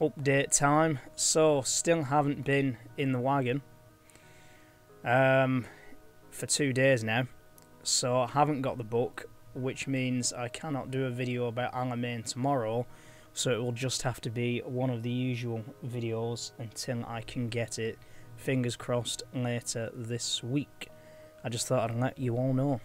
update time. So, still haven't been in the wagon um, for two days now. So, I haven't got the book, which means I cannot do a video about Alamein tomorrow. So, it will just have to be one of the usual videos until I can get it. Fingers crossed later this week. I just thought I'd let you all know.